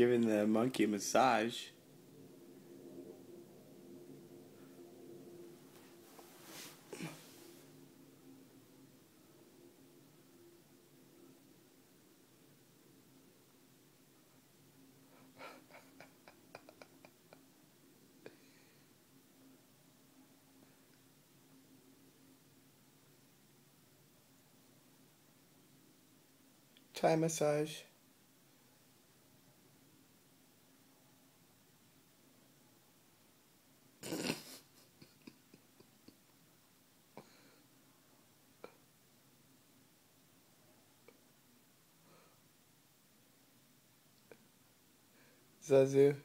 giving the monkey a massage. Thai massage. Zazer.